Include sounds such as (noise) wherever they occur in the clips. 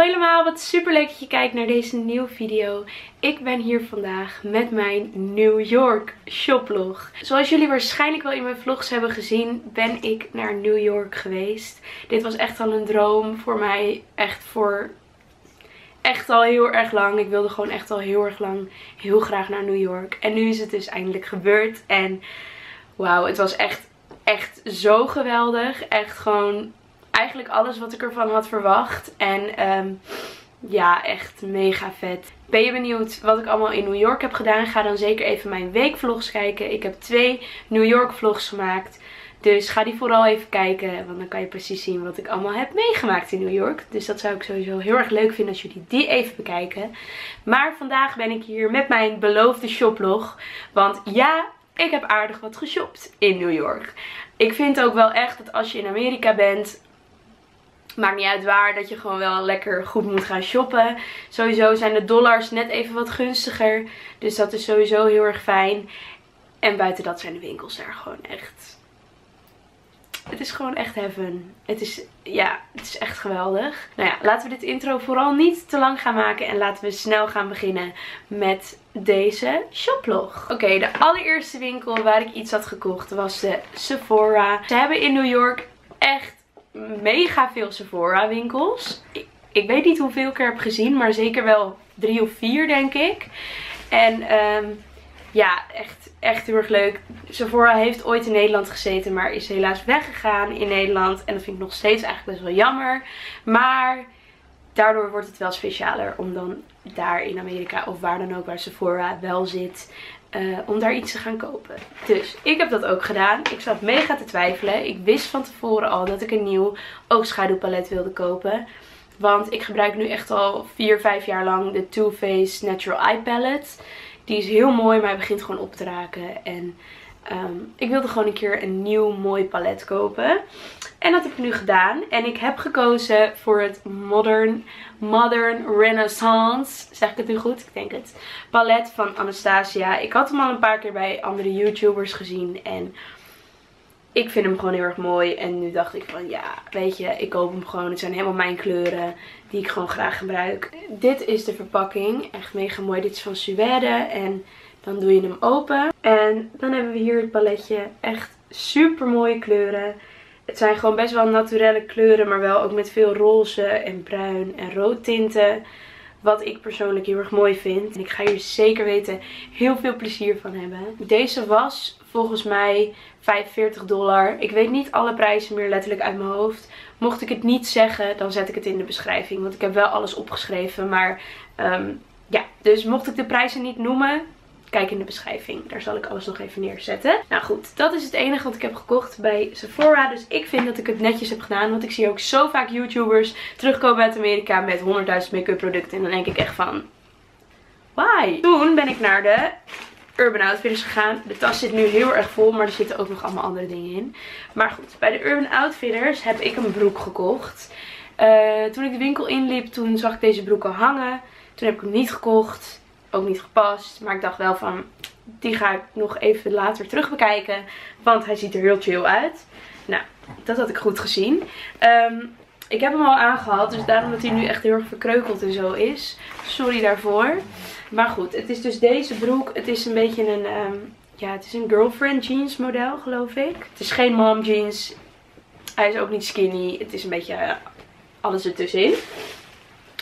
Hoi allemaal, wat super leuk dat je kijkt naar deze nieuwe video. Ik ben hier vandaag met mijn New York shoplog. Zoals jullie waarschijnlijk wel in mijn vlogs hebben gezien, ben ik naar New York geweest. Dit was echt al een droom voor mij, echt voor echt al heel erg lang. Ik wilde gewoon echt al heel erg lang heel graag naar New York. En nu is het dus eindelijk gebeurd en wauw, het was echt, echt zo geweldig. Echt gewoon eigenlijk alles wat ik ervan had verwacht. En um, ja, echt mega vet. Ben je benieuwd wat ik allemaal in New York heb gedaan? Ga dan zeker even mijn weekvlogs kijken. Ik heb twee New York vlogs gemaakt. Dus ga die vooral even kijken, want dan kan je precies zien wat ik allemaal heb meegemaakt in New York. Dus dat zou ik sowieso heel erg leuk vinden als jullie die even bekijken. Maar vandaag ben ik hier met mijn beloofde shoplog. Want ja, ik heb aardig wat geshopt in New York. Ik vind ook wel echt dat als je in Amerika bent, Maakt niet uit waar, dat je gewoon wel lekker goed moet gaan shoppen. Sowieso zijn de dollars net even wat gunstiger. Dus dat is sowieso heel erg fijn. En buiten dat zijn de winkels daar gewoon echt... Het is gewoon echt heaven. Het is, ja, het is echt geweldig. Nou ja, laten we dit intro vooral niet te lang gaan maken. En laten we snel gaan beginnen met deze shoplog. Oké, de allereerste winkel waar ik iets had gekocht was de Sephora. Ze hebben in New York mega veel Sephora winkels. Ik, weet niet hoeveel ik er heb gezien, maar zeker wel drie of vier denk ik. En um, ja, echt, echt heel erg leuk. Sephora heeft ooit in Nederland gezeten, maar is helaas weggegaan in Nederland. En dat vind ik nog steeds eigenlijk best wel jammer. Maar daardoor wordt het wel specialer om dan daar in Amerika of waar dan ook waar Sephora wel zit, uh, om daar iets te gaan kopen. Dus ik heb dat ook gedaan. Ik zat mega te twijfelen. Ik wist van tevoren al dat ik een nieuw oogschaduwpalet wilde kopen. Want ik gebruik nu echt al 4, 5 jaar lang de Too Faced Natural Eye Palette. Die is heel mooi, maar hij begint gewoon op te raken. En um, ik wilde gewoon een keer een nieuw mooi palet kopen. En dat heb ik nu gedaan. En ik heb gekozen voor het Modern, Modern Renaissance. Zeg ik het nu goed? Ik denk het. Palet van Anastasia. Ik had hem al een paar keer bij andere YouTubers gezien. En ik vind hem gewoon heel erg mooi. En nu dacht ik van ja, weet je, ik koop hem gewoon. Het zijn helemaal mijn kleuren die ik gewoon graag gebruik. Dit is de verpakking. Echt mega mooi. Dit is van Suède. En dan doe je hem open. En dan hebben we hier het paletje. Echt super mooie kleuren. Het zijn gewoon best wel naturelle kleuren, maar wel ook met veel roze en bruin en rood tinten. Wat ik persoonlijk heel erg mooi vind. En ik ga hier zeker weten heel veel plezier van hebben. Deze was volgens mij 45 dollar. Ik weet niet alle prijzen meer letterlijk uit mijn hoofd. Mocht ik het niet zeggen, dan zet ik het in de beschrijving. Want ik heb wel alles opgeschreven. Maar um, ja, dus mocht ik de prijzen niet noemen, Kijk in de beschrijving. Daar zal ik alles nog even neerzetten. Nou goed, dat is het enige wat ik heb gekocht bij Sephora. Dus ik vind dat ik het netjes heb gedaan. Want ik zie ook zo vaak YouTubers terugkomen uit Amerika met 100.000 make-up producten. En dan denk ik echt van... Why? Toen ben ik naar de Urban Outfitters gegaan. De tas zit nu heel erg vol, maar er zitten ook nog allemaal andere dingen in. Maar goed, bij de Urban Outfitters heb ik een broek gekocht. Uh, toen ik de winkel inliep, toen zag ik deze broek al hangen. Toen heb ik hem niet gekocht ook niet gepast. Maar ik dacht wel van, die ga ik nog even later terug bekijken. Want hij ziet er heel chill uit. Nou, dat had ik goed gezien. Um, ik heb hem al aangehad, dus daarom dat hij nu echt heel erg verkreukeld en zo is. Sorry daarvoor. Maar goed, het is dus deze broek. Het is een beetje een, um, ja, het is een girlfriend jeans model, geloof ik. Het is geen mom jeans. Hij is ook niet skinny. Het is een beetje uh, alles ertussenin.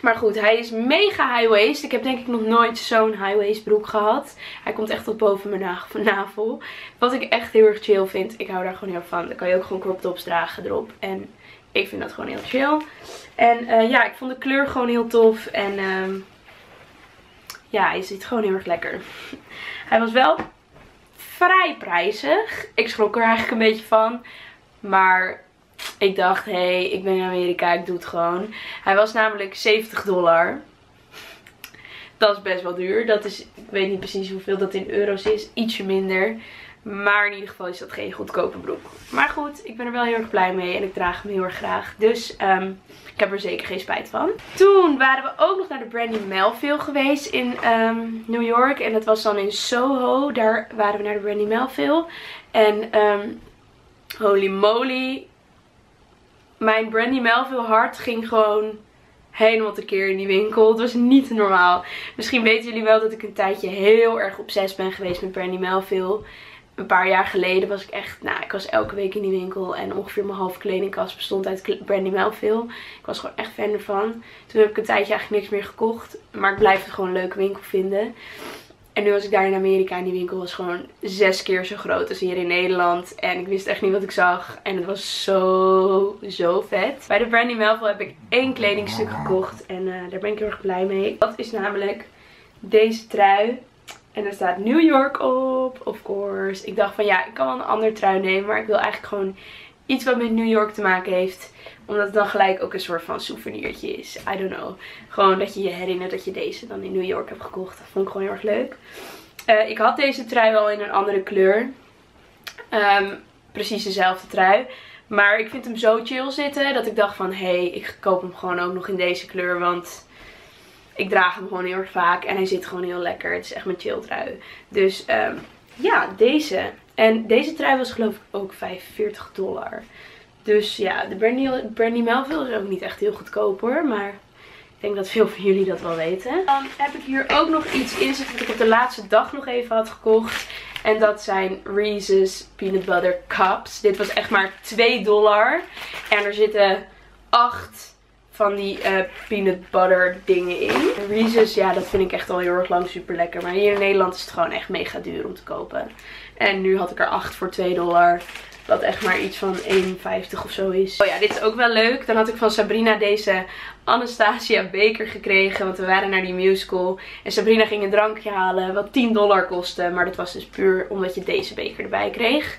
Maar goed, hij is mega high waist. Ik heb denk ik nog nooit zo'n high waist broek gehad. Hij komt echt tot boven mijn navel. Wat ik echt heel erg chill vind. Ik hou daar gewoon heel van. Dan kan je ook gewoon crop tops dragen erop. En ik vind dat gewoon heel chill. En uh, ja, ik vond de kleur gewoon heel tof. En uh, ja, hij zit gewoon heel erg lekker. (laughs) Hij was wel vrij prijzig. Ik schrok er eigenlijk een beetje van. Maar ik dacht, hé, hey, ik ben in Amerika, ik doe het gewoon. Hij was namelijk 70 dollar. Dat is best wel duur. Dat is, ik weet niet precies hoeveel dat in euro's is. Ietsje minder. Maar in ieder geval is dat geen goedkope broek. Maar goed, ik ben er wel heel erg blij mee. En ik draag hem heel erg graag. Dus um, ik heb er zeker geen spijt van. Toen waren we ook nog naar de Brandy Melville geweest in um, New York. En dat was dan in Soho. Daar waren we naar de Brandy Melville. En um, holy moly mijn Brandy Melville hart ging gewoon helemaal tekeer in die winkel. Het was niet normaal. Misschien weten jullie wel dat ik een tijdje heel erg obsessief ben geweest met Brandy Melville. Een paar jaar geleden was ik echt, nou ik was elke week in die winkel en ongeveer mijn halve kledingkast bestond uit Brandy Melville. Ik was gewoon echt fan ervan. Toen heb ik een tijdje eigenlijk niks meer gekocht, maar ik blijf het gewoon een leuke winkel vinden. En nu was ik daar in Amerika en die winkel was gewoon zes keer zo groot als hier in Nederland. En ik wist echt niet wat ik zag. En het was zo, zo vet. Bij de Brandy Melville heb ik één kledingstuk gekocht. En uh, daar ben ik heel erg blij mee. Dat is namelijk deze trui. En er staat New York op, of course. Ik dacht van ja, ik kan wel een andere trui nemen. Maar ik wil eigenlijk gewoon iets wat met New York te maken heeft omdat het dan gelijk ook een soort van souvenirtje is. I don't know. Gewoon dat je je herinnert dat je deze dan in New York hebt gekocht. Dat vond ik gewoon heel erg leuk. Uh, ik had deze trui wel in een andere kleur. Um, precies dezelfde trui. Maar ik vind hem zo chill zitten dat ik dacht van... Hé, hey, ik koop hem gewoon ook nog in deze kleur. Want ik draag hem gewoon heel erg vaak. En hij zit gewoon heel lekker. Het is echt mijn chill trui. Dus um, ja, deze. En deze trui was geloof ik ook 45 dollar. Dus ja, de Brandy, Melville is ook niet echt heel goedkoop hoor. Maar ik denk dat veel van jullie dat wel weten. Dan heb ik hier ook nog iets in zitten wat ik op de laatste dag nog even had gekocht. En dat zijn Reese's Peanut Butter Cups. Dit was echt maar 2 dollar. En er zitten 8 van die uh, peanut butter dingen in. Reese's, ja, dat vind ik echt al heel erg lang super lekker. Maar hier in Nederland is het gewoon echt mega duur om te kopen. En nu had ik er 8 voor 2 dollar. Wat echt maar iets van 1,50 of zo is. Oh ja, dit is ook wel leuk. Dan had ik van Sabrina deze Anastasia beker gekregen. Want we waren naar die musical. En Sabrina ging een drankje halen wat 10 dollar kostte. Maar dat was dus puur omdat je deze beker erbij kreeg.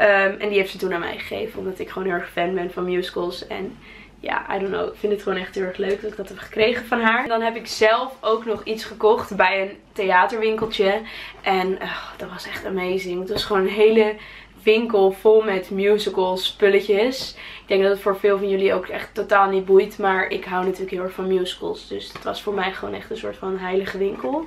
Um, en die heeft ze toen aan mij gegeven. Omdat ik gewoon heel erg fan ben van musicals. En ja, I don't know. Ik vind het gewoon echt heel erg leuk dat ik dat heb gekregen van haar. Dan heb ik zelf ook nog iets gekocht bij een theaterwinkeltje. En uh, dat was echt amazing. Het was gewoon een hele winkel vol met musical spulletjes. Ik denk dat het voor veel van jullie ook echt totaal niet boeit. Maar ik hou natuurlijk heel erg van musicals. Dus het was voor mij gewoon echt een soort van heilige winkel.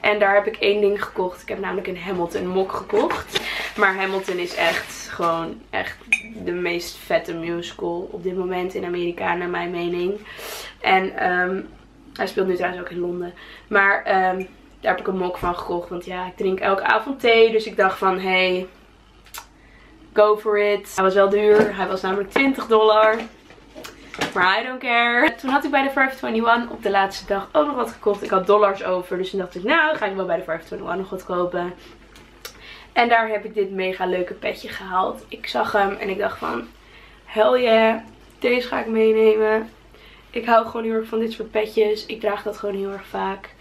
En daar heb ik één ding gekocht. Ik heb namelijk een Hamilton mok gekocht. Maar Hamilton is echt gewoon echt de meest vette musical op dit moment in Amerika naar mijn mening. En um, hij speelt nu trouwens ook in Londen. Maar um, daar heb ik een mok van gekocht. Want ja, ik drink elke avond thee. Dus ik dacht van, hé, hey, go for it. Hij was wel duur. Hij was namelijk 20 dollar. Maar I don't care. Toen had ik bij de 521 op de laatste dag ook nog wat gekocht. Ik had dollars over. Dus toen dacht ik, nou ga ik wel bij de 521 nog wat kopen. En daar heb ik dit mega leuke petje gehaald. Ik zag hem en ik dacht van, hell yeah, deze ga ik meenemen. Ik hou gewoon heel erg van dit soort petjes. Ik draag dat gewoon heel erg vaak.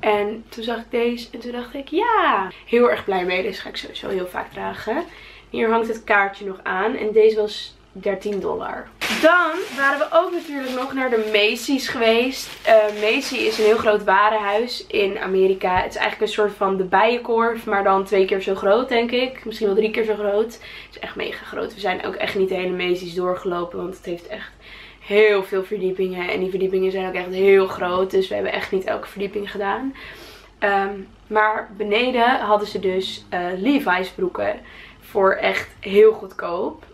En toen zag ik deze en toen dacht ik, ja, heel erg blij mee. Deze ga ik sowieso heel vaak dragen. Hier hangt het kaartje nog aan. En deze was 13 dollar. Dan waren we ook natuurlijk nog naar de Macy's geweest. Uh, Macy is een heel groot warenhuis in Amerika. Het is eigenlijk een soort van de bijenkorf, maar dan twee keer zo groot denk ik. Misschien wel drie keer zo groot. Het is echt mega groot. We zijn ook echt niet de hele Macy's doorgelopen, want het heeft echt heel veel verdiepingen. En die verdiepingen zijn ook echt heel groot, dus we hebben echt niet elke verdieping gedaan. Um, maar beneden hadden ze dus uh, Levi's broeken voor echt heel goedkoop.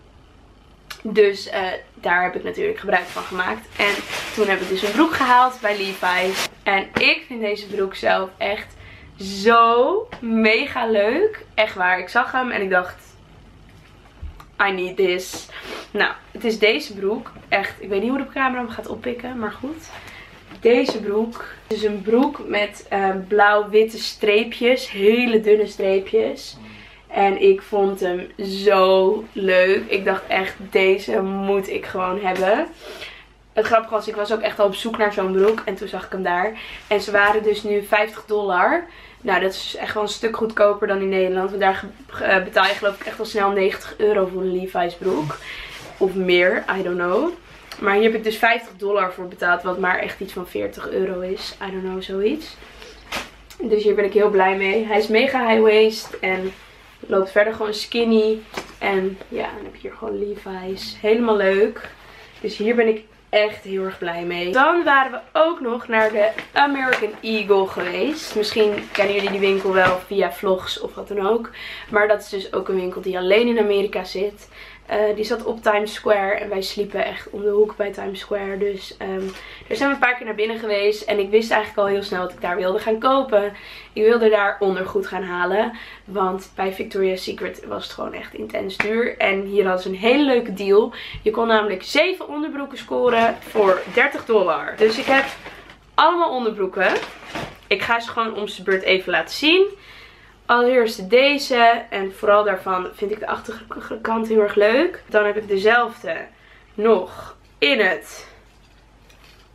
Dus uh, daar heb ik natuurlijk gebruik van gemaakt. En toen heb ik dus een broek gehaald bij Levi's. En ik vind deze broek zelf echt zo mega leuk. Echt waar. Ik zag hem en ik dacht, I need this. Nou, het is deze broek. Echt, ik weet niet hoe de camera hem gaat oppikken, maar goed. Deze broek. Het is een broek met uh, blauw-witte streepjes. Hele dunne streepjes. En ik vond hem zo leuk. Ik dacht echt, deze moet ik gewoon hebben. Het grappige was, ik was ook echt al op zoek naar zo'n broek. En toen zag ik hem daar. En ze waren dus nu 50 dollar. Nou, dat is echt wel een stuk goedkoper dan in Nederland. Want daar eh, betaal je geloof ik echt wel snel 90 euro voor een Levi's broek. Of meer, I don't know. Maar hier heb ik dus 50 dollar voor betaald. Wat maar echt iets van 40 euro is. I don't know, zoiets. Dus hier ben ik heel blij mee. Hij is mega high waist. En loopt verder gewoon skinny. En ja, dan heb je hier gewoon Levi's. Helemaal leuk. Dus hier ben ik echt heel erg blij mee. Dan waren we ook nog naar de American Eagle geweest. Misschien kennen jullie die winkel wel via vlogs of wat dan ook. Maar dat is dus ook een winkel die alleen in Amerika zit. Uh, die zat op Times Square en wij sliepen echt om de hoek bij Times Square. Dus um, daar zijn we een paar keer naar binnen geweest. En ik wist eigenlijk al heel snel dat ik daar wilde gaan kopen. Ik wilde daar ondergoed gaan halen. Want bij Victoria's Secret was het gewoon echt intens duur. En hier hadden ze een hele leuke deal. Je kon namelijk 7 onderbroeken scoren voor 30 dollar. Dus ik heb allemaal onderbroeken. Ik ga ze gewoon om zijn beurt even laten zien. Allereerst deze. En vooral daarvan vind ik de achterkant heel erg leuk. Dan heb ik dezelfde nog in het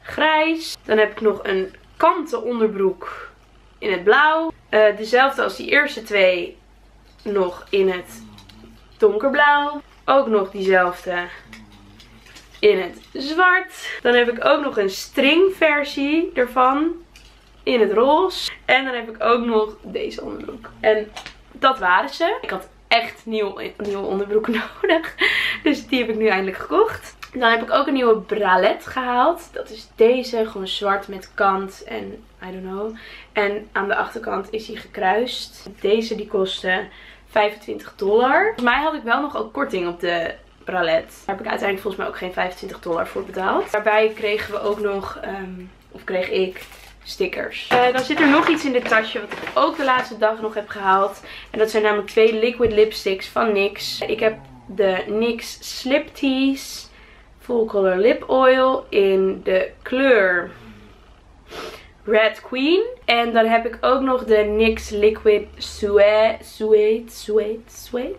grijs. Dan heb ik nog een kanten onderbroek in het blauw. Uh, dezelfde als die eerste twee nog in het donkerblauw. Ook nog diezelfde in het zwart. Dan heb ik ook nog een stringversie ervan in het roze. En dan heb ik ook nog deze onderbroek. En dat waren ze. Ik had echt nieuw, nieuwe onderbroeken (laughs) nodig. Dus die heb ik nu eindelijk gekocht. Dan heb ik ook een nieuwe bralet gehaald. Dat is deze. Gewoon zwart met kant en I don't know. En aan de achterkant is hij gekruist. Deze die kostte 25 dollar. Volgens mij had ik wel nog ook korting op de bralet. Daar heb ik uiteindelijk volgens mij ook geen 25 dollar voor betaald. Daarbij kregen we ook nog, um, of kreeg ik stickers. Uh, dan zit er nog iets in dit tasje wat ik ook de laatste dag nog heb gehaald. En dat zijn namelijk twee liquid lipsticks van NYX. Ik heb de NYX Slip Tease Full Color Lip Oil in de kleur Red Queen. En dan heb ik ook nog de NYX Liquid Suede, Suede, Suede, Suede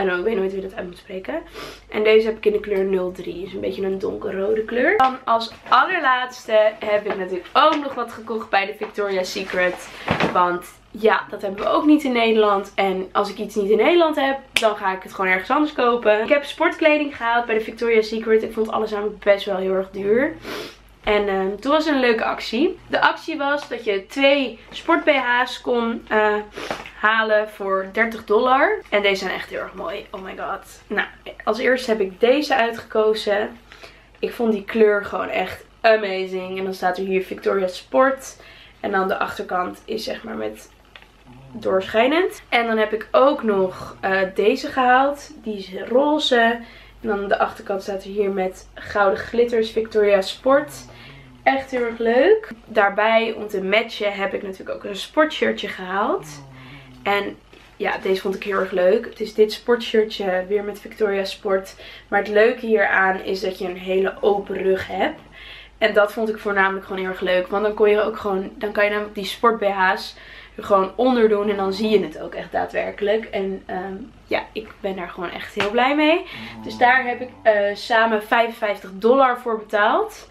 ik weet nooit wie dat uit moet spreken. En deze heb ik in de kleur 03. Dus een beetje een donkerrode kleur. Dan als allerlaatste heb ik natuurlijk ook nog wat gekocht bij de Victoria's Secret. Want ja, dat hebben we ook niet in Nederland. En als ik iets niet in Nederland heb, dan ga ik het gewoon ergens anders kopen. Ik heb sportkleding gehaald bij de Victoria's Secret. Ik vond alles namelijk best wel heel erg duur. En uh, toen was er een leuke actie. De actie was dat je twee sport BH's kon uh, halen voor 30 dollar. En deze zijn echt heel erg mooi. Oh my god. Nou, als eerste heb ik deze uitgekozen. Ik vond die kleur gewoon echt amazing. En dan staat er hier Victoria Sport. En dan de achterkant is zeg maar met doorschijnend. En dan heb ik ook nog uh, deze gehaald. Die is roze. En dan de achterkant staat er hier met gouden glitters Victoria Sport. Echt heel erg leuk. Daarbij om te matchen heb ik natuurlijk ook een sportshirtje gehaald. En ja, deze vond ik heel erg leuk. Het is dit sportshirtje weer met Victoria Sport. Maar het leuke hieraan is dat je een hele open rug hebt. En dat vond ik voornamelijk gewoon heel erg leuk. Want dan kon je ook gewoon, dan kan je namelijk die sport BH's gewoon onder doen. En dan zie je het ook echt daadwerkelijk. En ehm, ja, ik ben daar gewoon echt heel blij mee. Dus daar heb ik uh, samen 55 dollar voor betaald.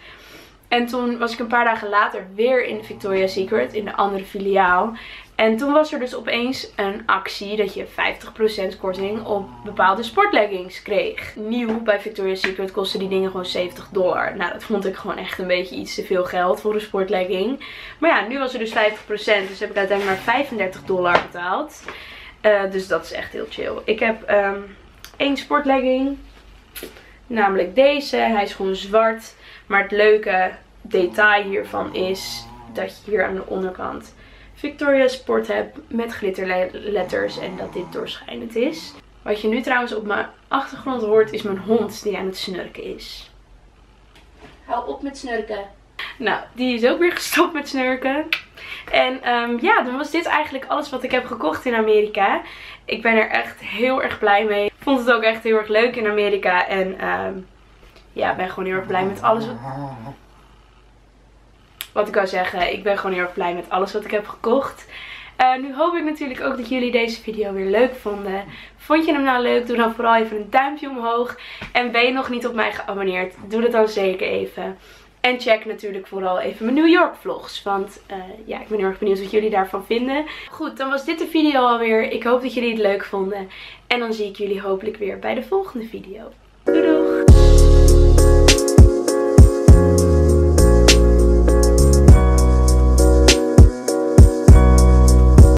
En toen was ik een paar dagen later weer in Victoria's Secret, in de andere filiaal. En toen was er dus opeens een actie dat je 50% korting op bepaalde sportleggings kreeg. Nieuw bij Victoria's Secret kosten die dingen gewoon 70 dollar. Nou, dat vond ik gewoon echt een beetje iets te veel geld voor een sportlegging. Maar ja, nu was er dus 50%, dus heb ik uiteindelijk maar 35 dollar betaald. Uh, dus dat is echt heel chill. Ik heb um, één sportlegging, namelijk deze. Hij is gewoon zwart. Maar het leuke detail hiervan is dat je hier aan de onderkant Victoria Sport hebt met glitterletters en dat dit doorschijnend is. Wat je nu trouwens op mijn achtergrond hoort is mijn hond die aan het snurken is. Hou op met snurken. Nou, die is ook weer (laughs) gestopt met snurken. En um, ja, dan was dit eigenlijk alles wat ik heb gekocht in Amerika. Ik ben er echt heel erg blij mee. Ik vond het ook echt heel erg leuk in Amerika. En um, ja, ben gewoon heel erg blij met alles wat wat ik wil zeggen, ik ben gewoon heel erg blij met alles wat ik heb gekocht. Uh, nu hoop ik natuurlijk ook dat jullie deze video weer leuk vonden. Vond je hem nou leuk? Doe dan vooral even een duimpje omhoog. En ben je nog niet op mij geabonneerd? Doe dat dan zeker even. En check natuurlijk vooral even mijn New York vlogs. Want uh, ja, ik ben heel erg benieuwd wat jullie daarvan vinden. Goed, dan was dit de video alweer. Ik hoop dat jullie het leuk vonden. En dan zie ik jullie hopelijk weer bij de volgende video. Doei doeg!